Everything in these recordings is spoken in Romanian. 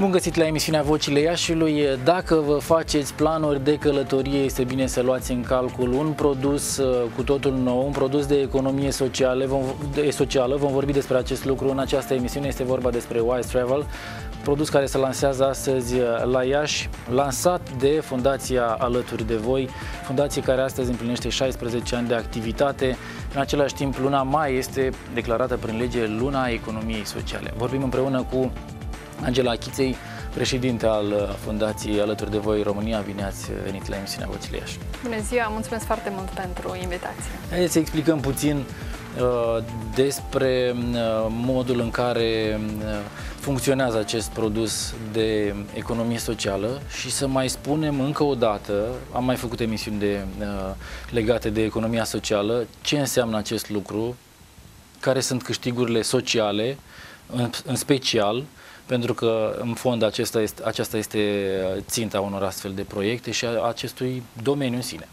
Bun găsit la emisiunea Vocile Iașiului. Dacă vă faceți planuri de călătorie, este bine să luați în calcul un produs uh, cu totul nou, un produs de economie socială. Vom, de, socială. Vom vorbi despre acest lucru în această emisiune. Este vorba despre Wise Travel, produs care se lansează astăzi uh, la Iași, lansat de Fundația Alături de Voi, fundație care astăzi împlinește 16 ani de activitate. În același timp, luna mai este declarată prin lege luna economiei sociale. Vorbim împreună cu Angela Chiței, președinte al uh, Fundației Alături de Voi România. Bine ați venit la emisiunea Vocile Iași. Bună ziua, mulțumesc foarte mult pentru invitație. Haideți să explicăm puțin uh, despre uh, modul în care uh, funcționează acest produs de economie socială și să mai spunem încă o dată, am mai făcut emisiuni de, uh, legate de economia socială, ce înseamnă acest lucru, care sunt câștigurile sociale, în, în special, pentru că în fond acesta este, aceasta este ținta unor astfel de proiecte și a acestui domeniu în sine.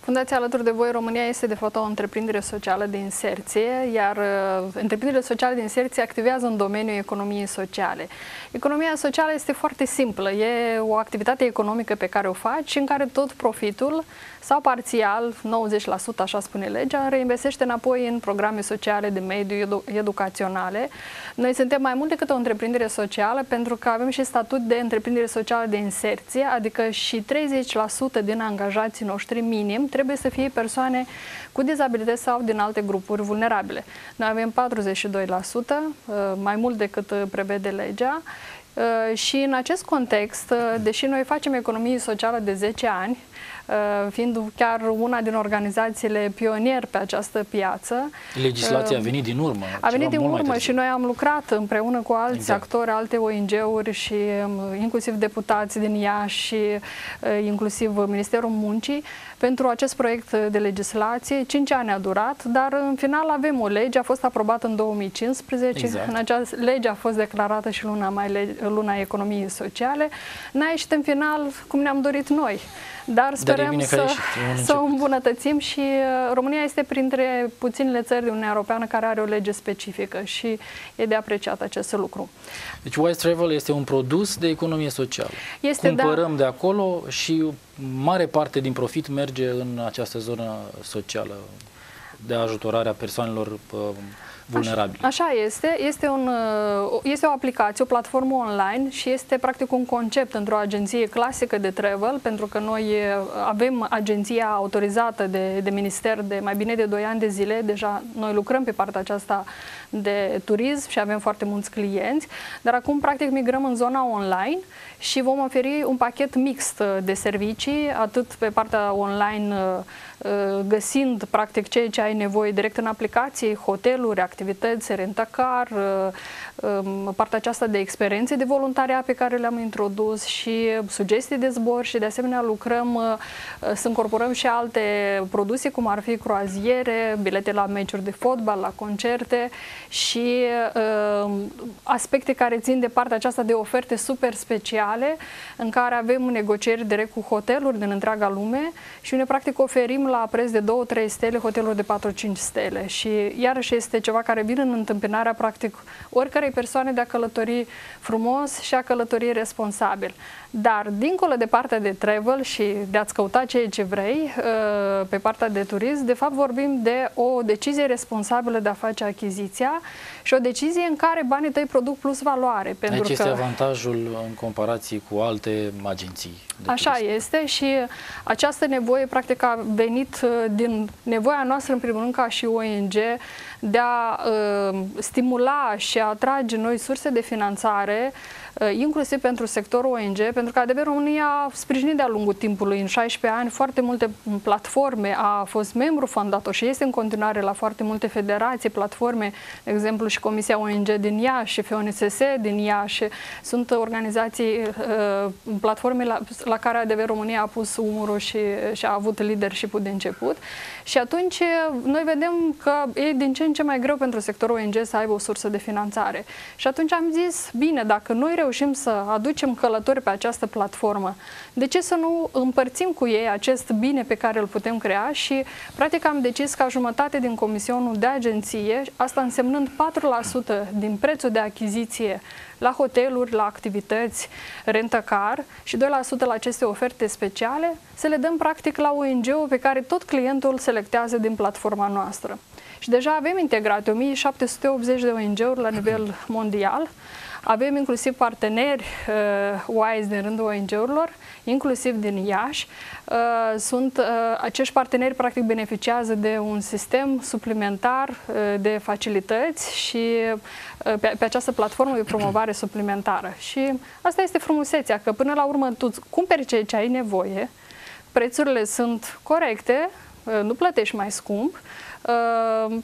Fundația Alături de Voi România este de fapt o întreprindere socială de inserție, iar uh, întreprinderile sociale de inserție activează în domeniul economiei sociale. Economia socială este foarte simplă, e o activitate economică pe care o faci și în care tot profitul sau parțial, 90% așa spune legea, reinvestește înapoi în programe sociale de mediu edu- educaționale. Noi suntem mai mult decât o întreprindere socială pentru că avem și statut de întreprindere socială de inserție, adică și 30% din angajații noștri minim trebuie să fie persoane cu dizabilități sau din alte grupuri vulnerabile. Noi avem 42%, mai mult decât prevede legea uh, și în acest context, uh, deși noi facem economie socială de 10 ani, Uh, fiind chiar una din organizațiile pionier pe această piață. Legislația a uh, venit din urmă. A venit din urmă și noi am lucrat împreună cu alți exact. actori, alte ONG-uri și um, inclusiv deputați din Iași și uh, inclusiv Ministerul Muncii pentru acest proiect de legislație. Cinci ani a durat, dar în final avem o lege, a fost aprobată în 2015. Exact. În această lege a fost declarată și luna, mai luna economiei sociale. N-a ieșit în final cum ne-am dorit noi. Dar sperăm dar să, să o îmbunătățim și uh, România este printre puținele țări din Uniunea Europeană care are o lege specifică și e de apreciat acest lucru. Deci Wise Travel este un produs de economie socială. Este, Cumpărăm da. de acolo și mare parte din profit merge în această zonă socială de ajutorare a persoanelor uh, vulnerabili. Așa, așa este. Este, un, uh, este o aplicație, o platformă online și este practic un concept într-o agenție clasică de travel, pentru că noi uh, avem agenția autorizată de, de minister de mai bine de 2 ani de zile. Deja noi lucrăm pe partea aceasta de turism și avem foarte mulți clienți, dar acum practic migrăm în zona online și vom oferi un pachet mixt de servicii, atât pe partea online Uh, găsind practic ceea ce ai nevoie direct în aplicație, hoteluri, activități, rentacar, uh, um, partea aceasta de experiențe de voluntariat pe care le-am introdus și sugestii de zbor și de asemenea lucrăm uh, să incorporăm și alte produse cum ar fi croaziere, bilete la meciuri de fotbal, la concerte și aspecte care țin de partea aceasta de oferte super speciale în care avem negocieri direct cu hoteluri din întreaga lume și ne practic oferim la preț de 2-3 stele hoteluri de 4-5 stele și iarăși este ceva care vine în întâmpinarea practic oricărei persoane de a călători frumos și a călători responsabil. Dar dincolo de partea de travel și de a-ți căuta ceea ce vrei uh, pe partea de turism, de fapt vorbim de o decizie responsabilă de a face achiziția și o decizie în care banii tăi produc plus valoare. Pentru Aici că... este avantajul în comparație cu alte agenții. Așa turism. este și această nevoie practic a venit uh, din nevoia noastră în primul rând ca și ONG de a uh, stimula și a atrage noi surse de finanțare uh, inclusiv pentru sectorul ONG, pentru că ADB România a sprijinit de-a lungul timpului, în 16 ani, foarte multe platforme, a fost membru fondator și este în continuare la foarte multe federații, platforme, de exemplu și Comisia ONG din Iași și FONSS din Iași, sunt organizații, uh, platforme la, la care ADB România a pus umărul și, și a avut leadership-ul de început. Și atunci noi vedem că e din ce în ce mai greu pentru sectorul ONG să aibă o sursă de finanțare. Și atunci am zis, bine, dacă noi reușim să aducem călători pe această platformă, de ce să nu împărțim cu ei acest bine pe care îl putem crea și practic am decis ca jumătate din comisionul de agenție, asta însemnând 4% din prețul de achiziție la hoteluri, la activități, rentacar și 2% la aceste oferte speciale, să le dăm practic la ONG-ul pe care tot clientul selectează din platforma noastră. Și deja avem integrate 1780 de ONG-uri la nivel mondial, avem inclusiv parteneri uh, WISE din rândul ONG-urilor, inclusiv din Iași. Uh, sunt, uh, acești parteneri practic beneficiază de un sistem suplimentar uh, de facilități și uh, pe, pe această platformă de promovare suplimentară. Și asta este frumusețea, că până la urmă tu cumperi ceea ce ai nevoie, prețurile sunt corecte, uh, nu plătești mai scump, Uh,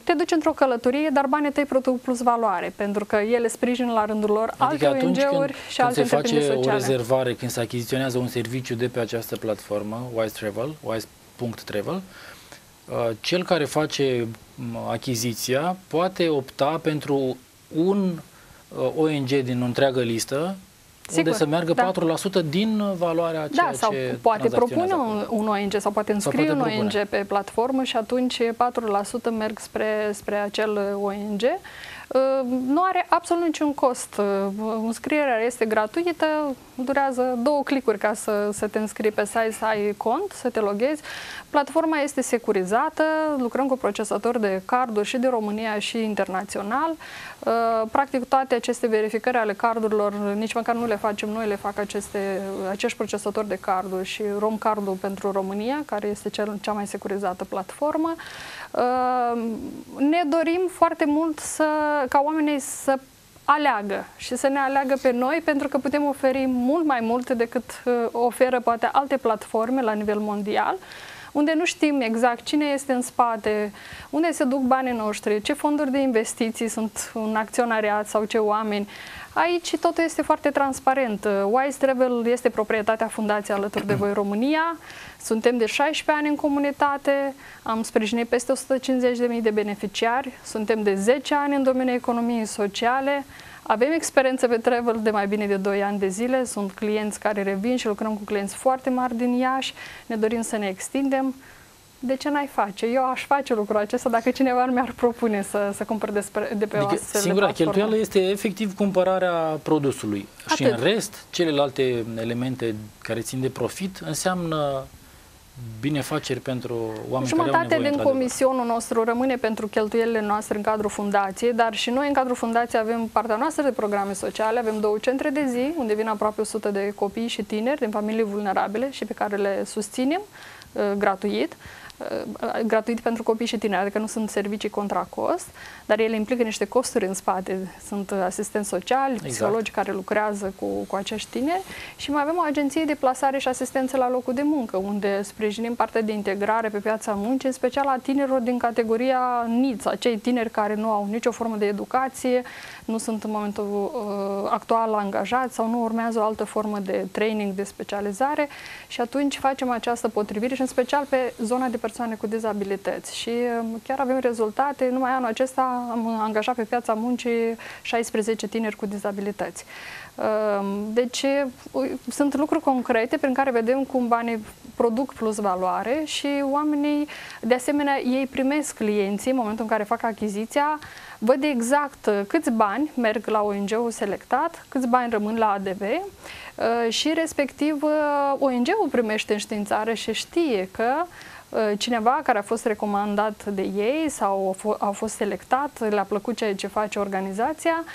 te duci într-o călătorie, dar banii tăi produc plus valoare, pentru că ele sprijină la rândul lor adică alte ONG-uri și când alte se face sociale. o rezervare, când se achiziționează un serviciu de pe această platformă, Wise Travel, wise.travel, uh, cel care face achiziția poate opta pentru un uh, ONG din o întreagă listă Sigur, unde să meargă da. 4% din valoarea da, ceea da, sau ce poate propune un, un ONG sau poate înscrie sau poate un ONG pe platformă și atunci 4% merg spre, spre acel ONG. Uh, nu are absolut niciun cost. Uh, înscrierea este gratuită, durează două clicuri ca să, să te înscrii pe site, să ai cont, să te loghezi. Platforma este securizată, lucrăm cu procesatori de carduri și de România și internațional. Uh, practic toate aceste verificări ale cardurilor, nici măcar nu le facem noi, le fac aceste, acești procesatori de carduri și Romcardul pentru România, care este cel, cea mai securizată platformă. Ne dorim foarte mult să, ca oamenii să aleagă și să ne aleagă pe noi pentru că putem oferi mult mai multe decât uh, oferă poate alte platforme la nivel mondial unde nu știm exact cine este în spate, unde se duc banii noștri, ce fonduri de investiții sunt un acționariat sau ce oameni. Aici totul este foarte transparent. Wise Travel este proprietatea Fundației Alături de Voi România. Suntem de 16 ani în comunitate, am sprijinit peste 150.000 de beneficiari, suntem de 10 ani în domeniul economiei sociale, avem experiență pe travel de mai bine de 2 ani de zile, sunt clienți care revin și lucrăm cu clienți foarte mari din Iași, ne dorim să ne extindem. De ce n-ai face? Eu aș face lucrul acesta dacă cineva mi-ar propune să, să cumpăr de, de pe adică o astfel Singura cheltuială este efectiv cumpărarea produsului Atât. și în rest, celelalte elemente care țin de profit înseamnă binefaceri pentru oameni Jumătate care au nevoie, din comisionul nostru rămâne pentru cheltuielile noastre în cadrul fundației, dar și noi în cadrul fundației avem partea noastră de programe sociale, avem două centre de zi unde vin aproape 100 de copii și tineri din familii vulnerabile și pe care le susținem uh, gratuit. Uh, gratuit pentru copii și tineri, adică nu sunt servicii contra cost, dar ele implică niște costuri în spate. Sunt asistenți sociali, exact. psihologi care lucrează cu, cu acești tineri și mai avem o agenție de plasare și asistență la locul de muncă, unde sprijinim partea de integrare pe piața muncii, în special a tinerilor din categoria NITS, acei tineri care nu au nicio formă de educație, nu sunt în momentul uh, actual angajați sau nu urmează o altă formă de training, de specializare și atunci facem această potrivire și în special pe zona de persoane cu dizabilități. Și um, chiar avem rezultate. Numai anul acesta am angajat pe piața muncii 16 tineri cu dizabilități. Um, deci sunt lucruri concrete prin care vedem cum banii produc plus valoare și oamenii, de asemenea, ei primesc clienții în momentul în care fac achiziția, văd exact câți bani merg la ONG-ul selectat, câți bani rămân la ADV uh, și respectiv uh, ONG-ul primește înștiințare și știe că Uh, cineva care a fost recomandat de ei sau a fost selectat, le-a plăcut ceea ce face organizația, uh,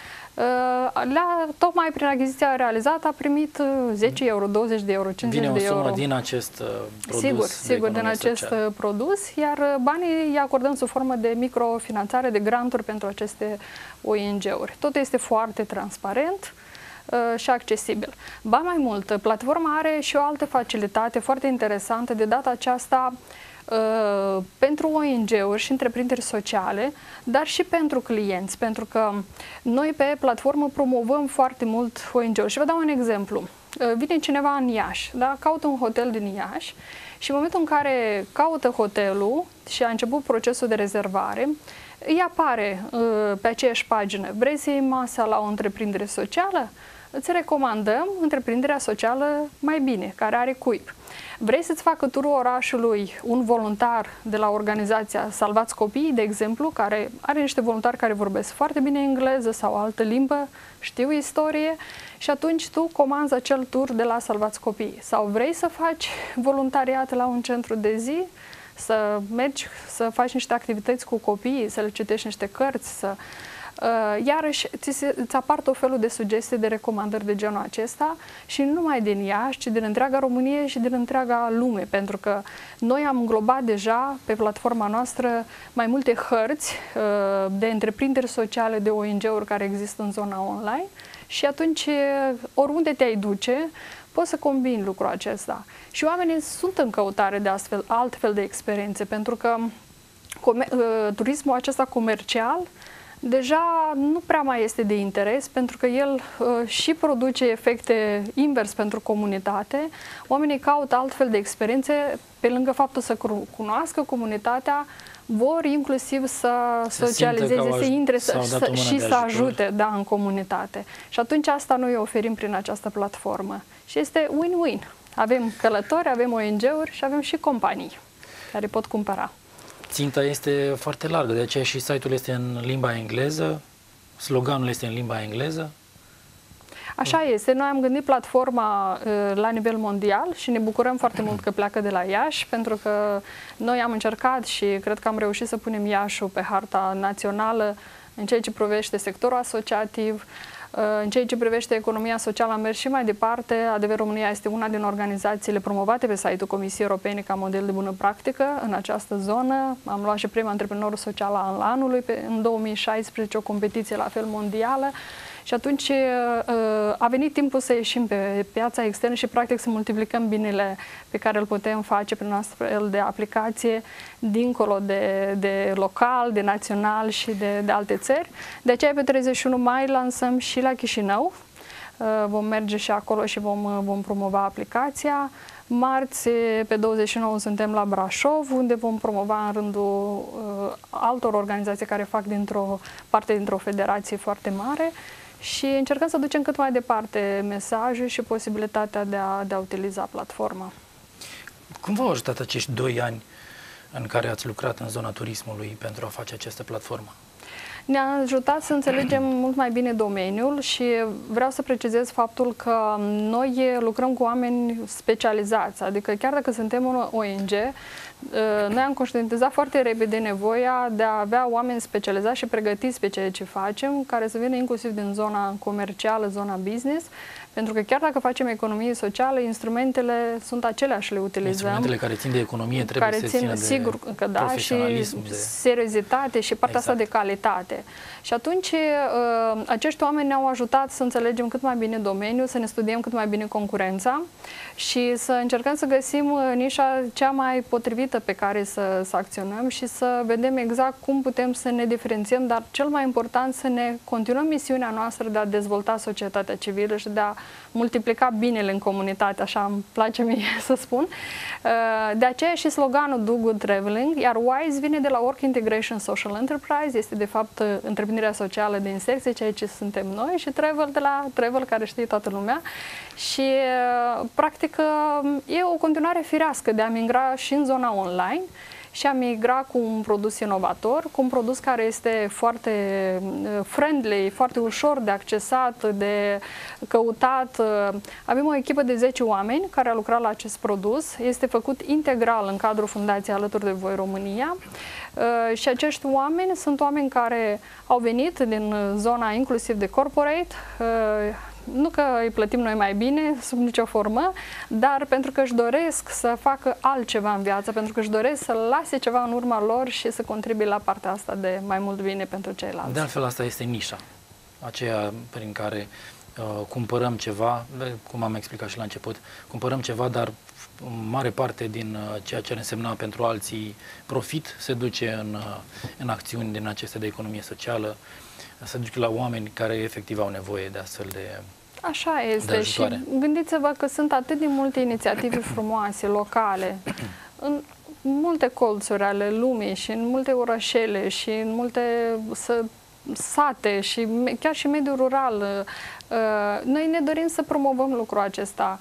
la, tocmai prin achiziția realizată a primit 10 uh, euro, 20 de euro, 50 Vine de euro. Vine o sumă din acest produs Sigur, sigur, din acest social. produs, iar banii îi acordăm sub formă de microfinanțare, de granturi pentru aceste ONG-uri. Totul este foarte transparent și accesibil. Ba mai mult, platforma are și o altă facilitate foarte interesantă, de data aceasta Uh, pentru ONG-uri și întreprinderi sociale, dar și pentru clienți, pentru că noi pe platformă promovăm foarte mult ONG-uri. Și vă dau un exemplu. Uh, vine cineva în Iași, da? caută un hotel din Iași și în momentul în care caută hotelul și a început procesul de rezervare, îi apare uh, pe aceeași pagină, vrei să iei masa la o întreprindere socială? îți recomandăm întreprinderea socială mai bine, care are cuib. Vrei să-ți facă turul orașului un voluntar de la organizația Salvați Copiii, de exemplu, care are niște voluntari care vorbesc foarte bine engleză sau altă limbă, știu istorie și atunci tu comanzi acel tur de la Salvați Copiii. Sau vrei să faci voluntariat la un centru de zi, să mergi să faci niște activități cu copiii, să le citești niște cărți, să Uh, iarăși ți, se, ți apar tot felul de sugestii, de recomandări de genul acesta și nu numai din Iași, ci din întreaga Românie și din întreaga lume, pentru că noi am înglobat deja pe platforma noastră mai multe hărți uh, de întreprinderi sociale, de ONG-uri care există în zona online și atunci oriunde te-ai duce, poți să combini lucrul acesta. Și oamenii sunt în căutare de astfel, altfel de experiențe, pentru că uh, turismul acesta comercial deja nu prea mai este de interes pentru că el uh, și produce efecte invers pentru comunitate. Oamenii caută altfel de experiențe pe lângă faptul să cunoască comunitatea, vor inclusiv să se socializeze, să intre să, să, și să ajute da, în comunitate. Și atunci asta noi oferim prin această platformă. Și este win-win. Avem călători, avem ONG-uri și avem și companii care pot cumpăra ținta este foarte largă, de aceea și site-ul este în limba engleză, sloganul este în limba engleză. Așa este. Noi am gândit platforma uh, la nivel mondial și ne bucurăm foarte mult că pleacă de la Iași, pentru că noi am încercat și cred că am reușit să punem Iașul pe harta națională în ceea ce privește sectorul asociativ, în ceea ce privește economia socială am mers și mai departe. Adever România este una din organizațiile promovate pe site-ul Comisiei Europene ca model de bună practică în această zonă. Am luat și prima antreprenor social al anului pe, în 2016, o competiție la fel mondială. Și atunci uh, a venit timpul să ieșim pe piața externă și practic să multiplicăm binele pe care îl putem face prin astfel de aplicație dincolo de, de local, de național și de, de alte țări. De aceea pe 31 mai lansăm și la Chișinău. Uh, vom merge și acolo și vom, uh, vom promova aplicația. Marți, pe 29, suntem la Brașov, unde vom promova în rândul uh, altor organizații care fac dintr-o parte dintr-o federație foarte mare și încercăm să ducem cât mai departe mesajul și posibilitatea de a, de a utiliza platforma. Cum v-au ajutat acești doi ani în care ați lucrat în zona turismului pentru a face această platformă? Ne-a ajutat să înțelegem mult mai bine domeniul și vreau să precizez faptul că noi lucrăm cu oameni specializați, adică chiar dacă suntem un ONG, noi am conștientizat foarte repede nevoia de a avea oameni specializați și pregătiți pe ceea ce facem, care să vină inclusiv din zona comercială, zona business, pentru că chiar dacă facem economie socială, instrumentele sunt aceleași, le utilizăm. Instrumentele care țin de economie trebuie care să țin, țină sigur că da, și de... seriozitate și partea exact. asta de calitate. Și atunci uh, acești oameni ne-au ajutat să înțelegem cât mai bine domeniul, să ne studiem cât mai bine concurența și să încercăm să găsim uh, nișa cea mai potrivită pe care să, să acționăm și să vedem exact cum putem să ne diferențiem, dar cel mai important să ne continuăm misiunea noastră de a dezvolta societatea civilă și de a multiplica binele în comunitate, așa îmi place mie să spun. Uh, de aceea și sloganul Do Good Traveling, iar WISE vine de la Work Integration Social Enterprise, este de fapt uh, întreprinderea socială de inserție, ceea ce suntem noi, și Travel de la Travel, care știe toată lumea. Și practic e o continuare firească de a migra și în zona online și a migra cu un produs inovator, cu un produs care este foarte friendly, foarte ușor de accesat, de căutat. Avem o echipă de 10 oameni care a lucrat la acest produs. Este făcut integral în cadrul Fundației Alături de Voi România și acești oameni sunt oameni care au venit din zona inclusiv de corporate, nu că îi plătim noi mai bine, sub nicio formă, dar pentru că își doresc să facă altceva în viață, pentru că își doresc să lase ceva în urma lor și să contribuie la partea asta de mai mult bine pentru ceilalți. De altfel, asta este nișa, aceea prin care uh, cumpărăm ceva, cum am explicat și la început, cumpărăm ceva, dar mare parte din uh, ceea ce ar însemna pentru alții profit se duce în, uh, în acțiuni din aceste de economie socială, să duce la oameni care efectiv au nevoie de astfel de Așa este și gândiți-vă că sunt atât de multe inițiative frumoase, locale, în multe colțuri ale lumii și în multe orășele și în multe să sate și chiar și mediul rural. Noi ne dorim să promovăm lucrul acesta.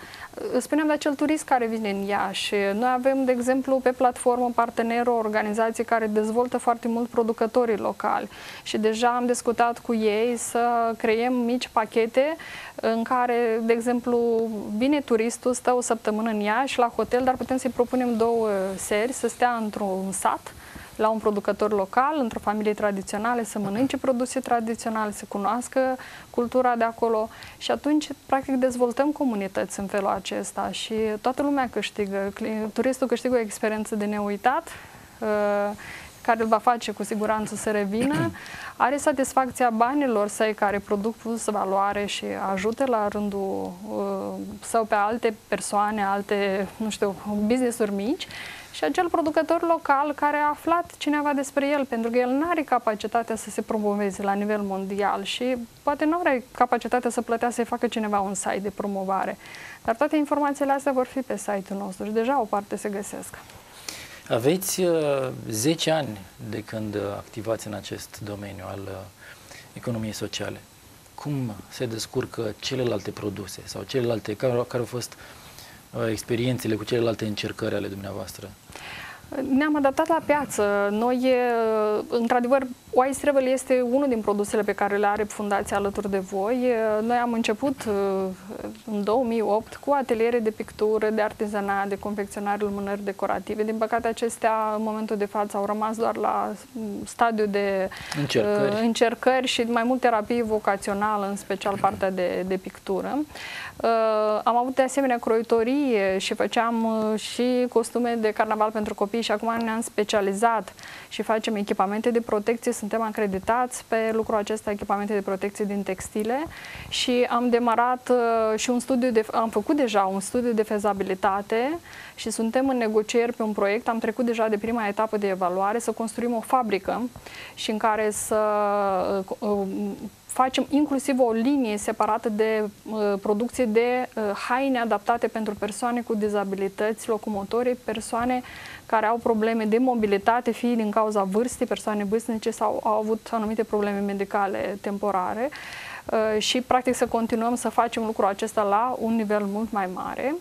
Spuneam de acel turist care vine în Iași. Noi avem, de exemplu, pe platformă partener o organizație care dezvoltă foarte mult producătorii locali și deja am discutat cu ei să creiem mici pachete în care, de exemplu, vine turistul, stă o săptămână în Iași la hotel, dar putem să-i propunem două seri să stea într-un sat la un producător local, într-o familie tradițională, să mănânce produse tradiționale, să cunoască cultura de acolo. Și atunci, practic, dezvoltăm comunități în felul acesta și toată lumea câștigă. Turistul câștigă o experiență de neuitat, uh, care îl va face cu siguranță să revină, are satisfacția banilor săi care produc plus valoare și ajută la rândul uh, său pe alte persoane, alte, nu știu, business-uri mici și acel producător local care a aflat cineva despre el, pentru că el nu are capacitatea să se promoveze la nivel mondial și poate nu are capacitatea să plătească să-i facă cineva un site de promovare. Dar toate informațiile astea vor fi pe site-ul nostru și deja o parte se găsesc. Aveți uh, 10 ani de când activați în acest domeniu al uh, economiei sociale. Cum se descurcă celelalte produse sau celelalte, care, care au fost uh, experiențele cu celelalte încercări ale dumneavoastră? Ne-am adaptat la piață. Noi, într-adevăr, Wise Travel este unul din produsele pe care le are fundația alături de voi. Noi am început în 2008 cu ateliere de pictură, de artizanat, de confecționare lumânări decorative. Din păcate, acestea, în momentul de față, au rămas doar la stadiu de încercări, încercări și mai mult terapie vocațională, în special partea de, de pictură. Am avut de asemenea croitorie și făceam și costume de carnaval pentru copii și acum ne-am specializat și facem echipamente de protecție suntem acreditați pe lucrul acesta, echipamente de protecție din textile și am demarat uh, și un studiu, de, am făcut deja un studiu de fezabilitate și suntem în negocieri pe un proiect, am trecut deja de prima etapă de evaluare, să construim o fabrică și în care să uh, uh, facem inclusiv o linie separată de uh, producție de uh, haine adaptate pentru persoane cu dizabilități locomotorii, persoane care au probleme de mobilitate, fie din cauza vârstei, persoane vârstnice sau au avut anumite probleme medicale temporare. Uh, Uh, și practic să continuăm să facem lucrul acesta la un nivel mult mai mare. Uh,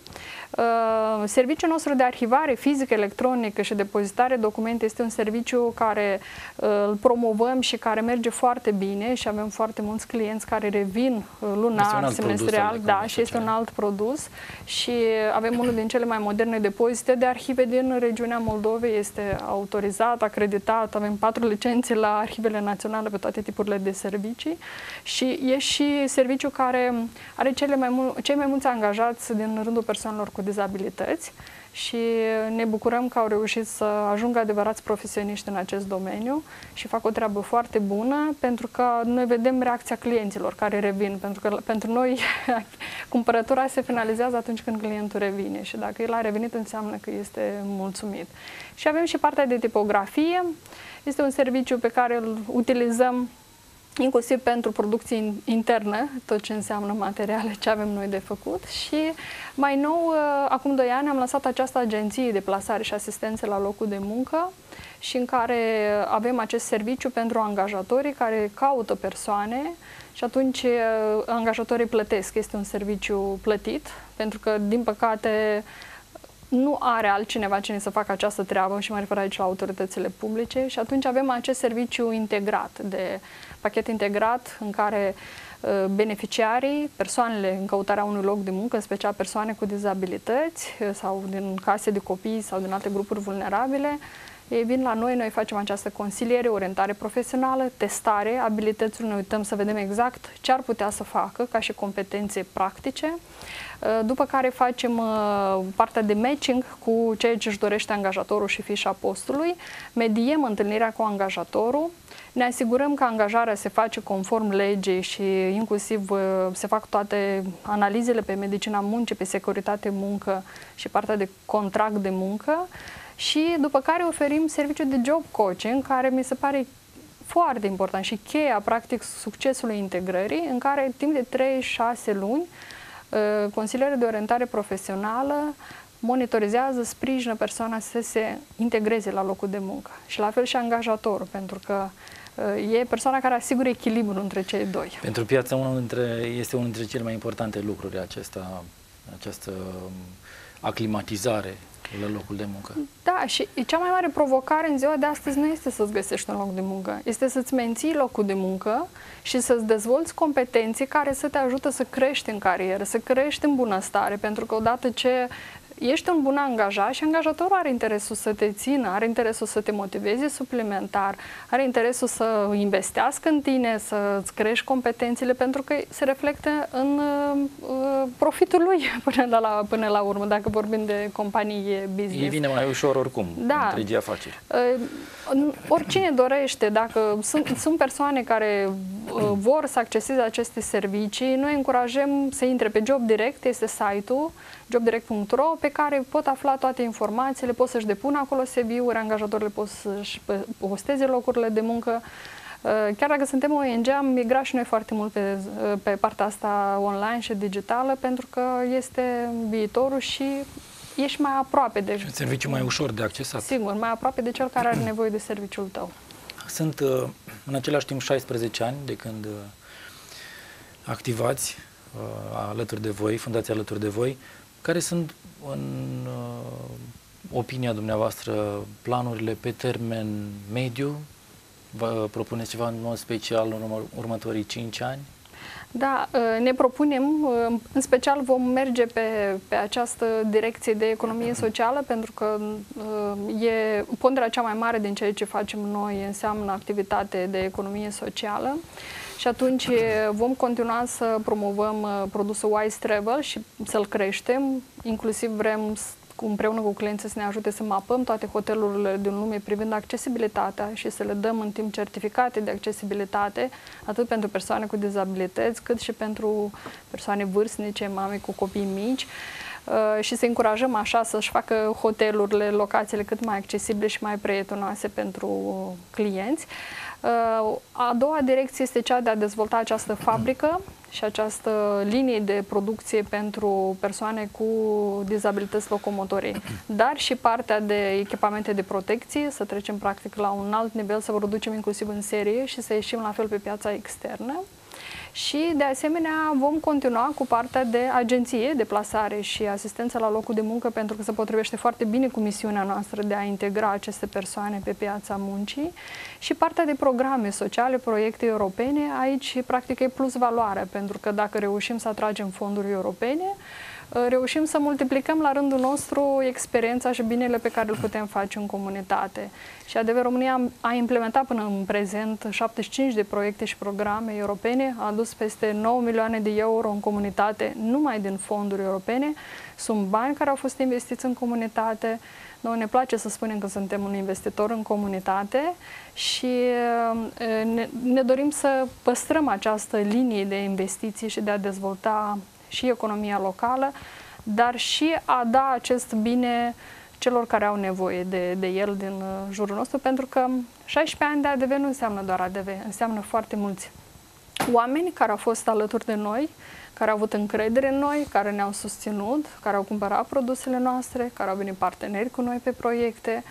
serviciul nostru de arhivare fizică, electronică și depozitare documente este un serviciu care uh, îl promovăm și care merge foarte bine și avem foarte mulți clienți care revin lunar, semestrial, da, și este un alt produs. Și avem unul din cele mai moderne depozite de arhive din regiunea Moldovei, este autorizat, acreditat, avem patru licențe la arhivele naționale pe toate tipurile de servicii. Și e și serviciu care are cele mai mul- cei mai mulți angajați din rândul persoanelor cu dizabilități și ne bucurăm că au reușit să ajungă adevărați profesioniști în acest domeniu și fac o treabă foarte bună pentru că noi vedem reacția clienților care revin, pentru că pentru noi cumpărătura se finalizează atunci când clientul revine și dacă el a revenit înseamnă că este mulțumit. Și avem și partea de tipografie, este un serviciu pe care îl utilizăm inclusiv pentru producție internă, tot ce înseamnă materiale, ce avem noi de făcut. Și mai nou, uh, acum 2 ani am lansat această agenție de plasare și asistență la locul de muncă și în care avem acest serviciu pentru angajatorii care caută persoane și atunci uh, angajatorii plătesc, este un serviciu plătit, pentru că, din păcate, nu are altcineva cine să facă această treabă și mă refer aici la autoritățile publice și atunci avem acest serviciu integrat, de pachet integrat în care uh, beneficiarii, persoanele în căutarea unui loc de muncă, în special persoane cu dizabilități uh, sau din case de copii sau din alte grupuri vulnerabile, ei vin la noi, noi facem această consiliere, orientare profesională, testare, abilitățile, ne uităm să vedem exact ce ar putea să facă ca și competențe practice, uh, după care facem uh, partea de matching cu ceea ce își dorește angajatorul și fișa postului, mediem întâlnirea cu angajatorul, ne asigurăm că angajarea se face conform legii și inclusiv uh, se fac toate analizele pe medicina muncii, pe securitate muncă și partea de contract de muncă și după care oferim serviciul de job coaching, care mi se pare foarte important și cheia, practic, succesului integrării, în care timp de 3-6 luni, uh, consilierul de orientare profesională monitorizează, sprijină persoana să se integreze la locul de muncă. Și la fel și angajatorul, pentru că uh, e persoana care asigură echilibru între cei doi. Pentru piața unul dintre, este unul dintre cele mai importante lucruri acesta, această um, aclimatizare la locul de muncă. Da, și cea mai mare provocare în ziua de astăzi nu este să-ți găsești un loc de muncă, este să-ți menții locul de muncă și să-ți dezvolți competenții care să te ajută să crești în carieră, să crești în bunăstare, pentru că odată ce ești un bun angajat și angajatorul are interesul să te țină, are interesul să te motiveze suplimentar, are interesul să investească în tine, să-ți crești competențele, pentru că se reflectă în uh, profitul lui până la, până la urmă, dacă vorbim de companie business. E vine mai ușor oricum, da. întregii afaceri. Uh, oricine dorește, dacă sunt, sunt persoane care uh, vor să acceseze aceste servicii, noi încurajăm să intre pe Job Direct, este site-ul, jobdirect.ro, pe care pot afla toate informațiile, pot să-și depună acolo CV-uri, angajatorile pot să-și posteze locurile de muncă. Uh, chiar dacă suntem ONG, am migrat și noi foarte mult pe, uh, pe partea asta online și digitală, pentru că este viitorul și ești mai aproape de... Și un serviciu mai ușor de accesat. Sigur, mai aproape de cel care are nevoie de serviciul tău. Sunt uh, în același timp 16 ani de când activați alături de voi, fundația alături de voi. Care sunt, în uh, opinia dumneavoastră, planurile pe termen mediu? Vă propuneți ceva în mod special în urmă, următorii 5 ani? Da, uh, ne propunem, uh, în special vom merge pe, pe această direcție de economie socială, pentru că uh, e ponderea cea mai mare din ceea ce facem noi înseamnă activitate de economie socială. Și atunci vom continua să promovăm produsul Wise Travel și să-l creștem. Inclusiv vrem împreună cu clienții să ne ajute să mapăm toate hotelurile din lume privind accesibilitatea și să le dăm în timp certificate de accesibilitate, atât pentru persoane cu dizabilități, cât și pentru persoane vârstnice, mame cu copii mici și să încurajăm așa să-și facă hotelurile, locațiile cât mai accesibile și mai prietenoase pentru clienți. Uh, a doua direcție este cea de a dezvolta această fabrică și această linie de producție pentru persoane cu dizabilități locomotorii, dar și partea de echipamente de protecție, să trecem practic la un alt nivel, să producem inclusiv în serie și să ieșim la fel pe piața externă și, de asemenea, vom continua cu partea de agenție de plasare și asistență la locul de muncă, pentru că se potrivește foarte bine cu misiunea noastră de a integra aceste persoane pe piața muncii. Și partea de programe sociale, proiecte europene, aici, practic, e plus valoare, pentru că dacă reușim să atragem fonduri europene, Uh, reușim să multiplicăm la rândul nostru experiența și binele pe care îl putem face în comunitate. Și ADV România a implementat până în prezent 75 de proiecte și programe europene, a adus peste 9 milioane de euro în comunitate numai din fonduri europene. Sunt bani care au fost investiți în comunitate. Noi ne place să spunem că suntem un investitor în comunitate și uh, ne, ne dorim să păstrăm această linie de investiții și de a dezvolta și economia locală, dar și a da acest bine celor care au nevoie de, de el din uh, jurul nostru, pentru că 16 ani de ADV nu înseamnă doar ADV, înseamnă foarte mulți oameni care au fost alături de noi, care au avut încredere în noi, care ne-au susținut, care au cumpărat produsele noastre, care au venit parteneri cu noi pe proiecte, uh,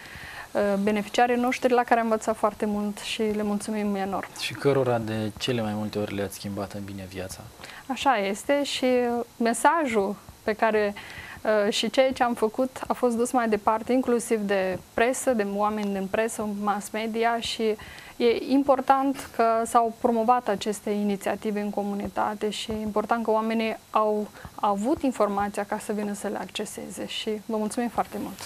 beneficiarii noștri la care am învățat foarte mult și le mulțumim enorm. Și cărora de cele mai multe ori le-ați schimbat în bine viața? Așa este și mesajul pe care uh, și ceea ce am făcut a fost dus mai departe, inclusiv de presă, de oameni din presă, mass media și e important că s-au promovat aceste inițiative în comunitate și e important că oamenii au avut informația ca să vină să le acceseze și vă mulțumim foarte mult.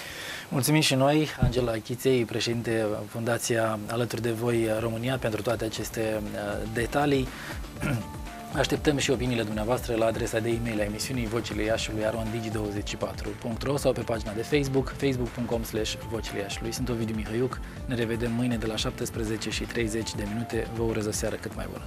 Mulțumim și noi, Angela Chiței, președinte Fundația Alături de Voi România, pentru toate aceste uh, detalii. Așteptăm și opiniile dumneavoastră la adresa de e-mail a emisiunii Vocile Iașului arondigi24.ro sau pe pagina de Facebook facebook.com slash Vocile Iașului. Sunt Ovidiu Mihăiuc, ne revedem mâine de la 17 și 30 de minute. Vă urez o seară cât mai bună.